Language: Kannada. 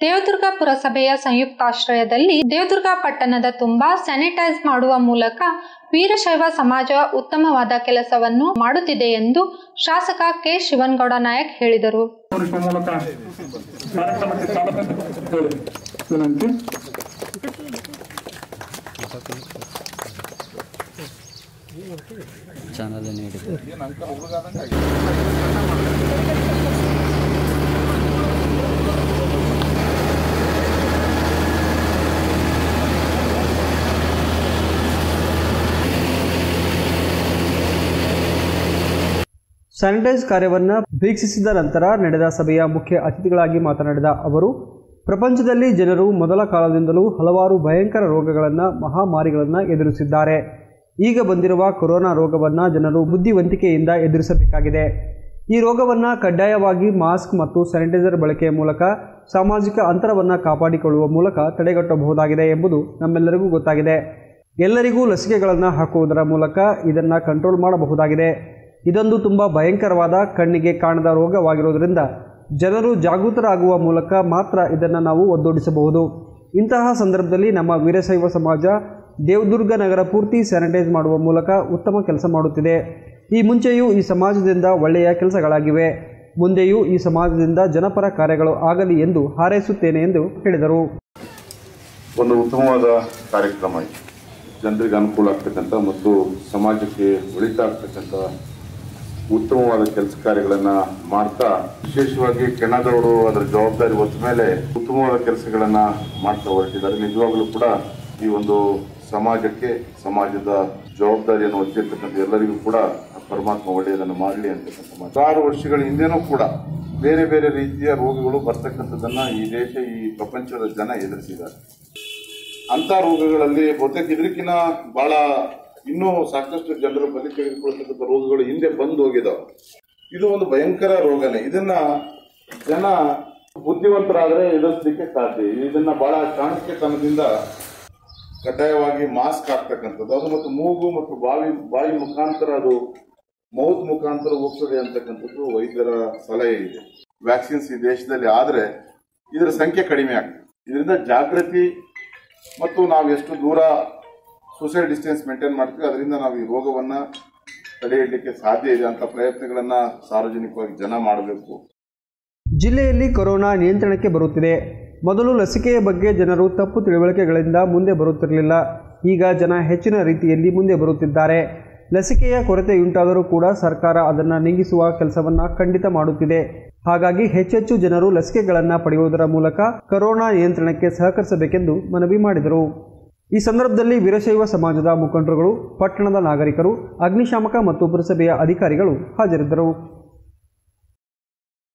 ದೇವದುರ್ಗ ಪುರಸಭೆಯ ಸಂಯುಕ್ತಾಶ್ರಯದಲ್ಲಿ ದೇವದುರ್ಗ ಪಟ್ಟಣದ ತುಂಬಾ ಸ್ಯಾನಿಟೈಸ್ ಮಾಡುವ ಮೂಲಕ ವೀರಶೈವ ಸಮಾಜ ಉತ್ತಮವಾದ ಕೆಲಸವನ್ನು ಮಾಡುತ್ತಿದೆ ಎಂದು ಶಾಸಕ ಕೆ. ಶಿವನಗೌಡ ನಾಯಕ್ ಹೇಳಿದರು. ಚಾನಲ್ ಸ್ಯಾನಿಟೈಸ್ ಕಾರ್ಯವನ್ನು ವೀಕ್ಷಿಸಿದ ನಂತರ ನಡೆದ ಸಭೆಯ ಮುಖ್ಯ ಅತಿಥಿಗಳಾಗಿ ಮಾತನಾಡಿದ ಅವರು, ಪ್ರಪಂಚದಲ್ಲಿ ಜನರು ಮೊದಲ ಕಾಲದಿಂದಲೂ ಹಲವಾರು ಭಯಂಕರ ರೋಗಗಳನ್ನು, ಮಹಾಮಾರಿಗಳನ್ನು ಎದುರಿಸಿದ್ದಾರೆ. ಈಗ ಬಂದಿರುವ ಕೊರೋನಾ ರೋಗವನ್ನು ಜನರು ಬುದ್ಧಿವಂತಿಕೆಯಿಂದ ಎದುರಿಸಬೇಕಾಗಿದೆ. ಈ ರೋಗವನ್ನು ಕಡ್ಡಾಯವಾಗಿ ಮಾಸ್ಕ್ ಮತ್ತು ಸ್ಯಾನಿಟೈಸರ್ ಬಳಕೆಯ ಮೂಲಕ ಸಾಮಾಜಿಕ ಅಂತರವನ್ನು ಕಾಪಾಡಿಕೊಳ್ಳುವ ಮೂಲಕ ತಡೆಗಟ್ಟಬಹುದಾಗಿದೆ ಎಂಬುದು ನಮ್ಮೆಲ್ಲರಿಗೂ ಗೊತ್ತಾಗಿದೆ. ಎಲ್ಲರಿಗೂ ಲಸಿಕೆಗಳನ್ನು ಹಾಕುವುದರ ಮೂಲಕ ಇದನ್ನು ಕಂಟ್ರೋಲ್ ಮಾಡಬಹುದಾಗಿದೆ. ಇದೊಂದು ತುಂಬ ಭಯಂಕರವಾದ ಕಣ್ಣಿಗೆ ಕಾಣದ ರೋಗವಾಗಿರೋದ್ರಿಂದ ಜನರು ಜಾಗೃತರಾಗುವ ಮೂಲಕ ಮಾತ್ರ ಇದನ್ನು ನಾವು ಒದ್ದೊಡಿಸಬಹುದು. ಇಂತಹ ಸಂದರ್ಭದಲ್ಲಿ ನಮ್ಮ ವೀರಶೈವ ಸಮಾಜ ದೇವದುರ್ಗ ನಗರ ಪೂರ್ತಿ ಸ್ಯಾನಿಟೈಸ್ ಮಾಡುವ ಮೂಲಕ ಉತ್ತಮ ಕೆಲಸ ಮಾಡುತ್ತಿದೆ. ಈ ಮುಂಚೆಯೂ ಈ ಸಮಾಜದಿಂದ ಒಳ್ಳೆಯ ಕೆಲಸಗಳಾಗಿವೆ. ಮುಂದೆಯೂ ಈ ಸಮಾಜದಿಂದ ಜನಪರ ಕಾರ್ಯಗಳು ಆಗಲಿ ಎಂದು ಹಾರೈಸುತ್ತೇನೆ ಎಂದು ಹೇಳಿದರು. ಒಂದು ಉತ್ತಮವಾದ ಕಾರ್ಯಕ್ರಮ ಜನರಿಗೆ ಅನುಕೂಲ ಆಗ್ತಕ್ಕಂಥ ಮತ್ತು ಸಮಾಜಕ್ಕೆ ಒಳಿತಾಗ್ತಕ್ಕಂಥ ಉತ್ತಮವಾದ ಕೆಲಸ ಕಾರ್ಯಗಳನ್ನ ಮಾಡ್ತಾ, ವಿಶೇಷವಾಗಿ ಕೆಣದವರು ಅದರ ಜವಾಬ್ದಾರಿ ಹೊತ್ತ ಮೇಲೆ ಉತ್ತಮವಾದ ಕೆಲಸಗಳನ್ನ ಮಾಡ್ತಾ ಹೊರಟಿದ್ದಾರೆ. ನಿಜವಾಗ್ಲೂ ಕೂಡ ಈ ಒಂದು ಸಮಾಜಕ್ಕೆ, ಸಮಾಜದ ಜವಾಬ್ದಾರಿಯನ್ನು ಹೊತ್ತಿರ್ತಕ್ಕಂಥ ಎಲ್ಲರಿಗೂ ಕೂಡ ಪರಮಾತ್ಮ ಒಳ್ಳೆಯದನ್ನು ಮಾಡಲಿ ಅಂತಕ್ಕಂಥ ಹತ್ತಾರು ವರ್ಷಗಳ ಹಿಂದೆನೂ ಕೂಡ ಬೇರೆ ಬೇರೆ ರೀತಿಯ ರೋಗಗಳು ಬರ್ತಕ್ಕಂಥದ್ದನ್ನ ಈ ದೇಶ, ಈ ಪ್ರಪಂಚದ ಜನ ಎದುರಿಸಿದ್ದಾರೆ. ಅಂತ ರೋಗಗಳಲ್ಲಿ ಬಹುತೇಕ ಇದಕ್ಕಿಂತ ಬಹಳ ಇನ್ನೂ ಸಾಕಷ್ಟು ಜನರು ಬಲಿ ತೆಗೆದುಕೊಳ್ತಕ್ಕಂಥ ರೋಗಗಳು ಹಿಂದೆ ಬಂದು ಹೋಗಿದಾವೆ. ಇದು ಒಂದು ಭಯಂಕರ ರೋಗನೇ. ಇದನ್ನ ಜನ ಬುದ್ಧಿವಂತರಾದರೆ ಎದುರಿಸಲಿಕ್ಕೆ ಸಾಧ್ಯ ಇದನ್ನ ಬಹಳ ಚಾಣಕ್ಯತನದಿಂದ ಕಡ್ಡಾಯವಾಗಿ ಮಾಸ್ಕ್ ಹಾಕ್ತಕ್ಕಂಥದ್ದು. ಅದು ಮತ್ತು ಮೂಗು ಮತ್ತು ಬಾವಿ, ಬಾಯಿ ಮುಖಾಂತರ ಅದು ಮೌತ್ ಮುಖಾಂತರ ಹೋಗ್ತದೆ ಅಂತಕ್ಕಂಥದ್ದು ವೈದ್ಯರ ಸಲಹೆ ಇದೆ. ವ್ಯಾಕ್ಸಿನ್ಸ್ ಈ ದೇಶದಲ್ಲಿ ಆದರೆ ಇದರ ಸಂಖ್ಯೆ ಕಡಿಮೆ ಆಗ್ತದೆ. ಇದರಿಂದ ಜಾಗೃತಿ ಮತ್ತು ನಾವು ಎಷ್ಟು ದೂರ ಸೋಷಿಯಲ್ ಡಿಸ್ಟೆನ್ಸ್ ಮೇಂಟೈನ್ ಮಾಡ್ತೀವಿ. ಅದರಿಂದ ನಾವು ಈ ರೋಗವನ್ನ ತಡೆ ಹಿಡಲಿಕ್ಕೆ ಸಾಧ್ಯ ಇದೆ ಅಂತ ಪ್ರಯತ್ನಗಳನ್ನ ಸಾರ್ವಜನಿಕವಾಗಿ ಜನ ಮಾಡಬೇಕು. ಜಿಲ್ಲೆಯಲ್ಲಿ ಕೊರೋನಾ ನಿಯಂತ್ರಣಕ್ಕೆ ಬರುತ್ತಿದೆ. ಮೊದಲು ಲಸಿಕೆಯ ಬಗ್ಗೆ ಜನರು ತಪ್ಪು ತಿಳುವಳಿಕೆಗಳಿಂದ ಮುಂದೆ ಬರುತ್ತಿರಲಿಲ್ಲ. ಈಗ ಜನ ಹೆಚ್ಚಿನ ರೀತಿಯಲ್ಲಿ ಮುಂದೆ ಬರುತ್ತಿದ್ದಾರೆ. ಲಸಿಕೆಯ ಕೊರತೆಯುಂಟಾದರೂ ಕೂಡ ಸರ್ಕಾರ ಅದನ್ನು ನೀಗಿಸುವ ಕೆಲಸವನ್ನು ಖಂಡಿತ ಮಾಡುತ್ತಿದೆ. ಹಾಗಾಗಿ ಹೆಚ್ಚೆಚ್ಚು ಜನರು ಲಸಿಕೆಗಳನ್ನು ಪಡೆಯುವುದರ ಮೂಲಕ ಕೊರೋನಾ ನಿಯಂತ್ರಣಕ್ಕೆ ಸಹಕರಿಸಬೇಕೆಂದು ಮನವಿ ಮಾಡಿದರು. ಈ ಸಂದರ್ಭದಲ್ಲಿ ವೀರಶೈವ ಸಮಾಜದ ಮುಖಂಡರುಗಳು ಪಟ್ಟಣದ ನಾಗರಿಕರು ಅಗ್ನಿಶಾಮಕ ಮತ್ತು ಪುರಸಭೆಯ ಅಧಿಕಾರಿಗಳು ಹಾಜರಿದ್ದರು.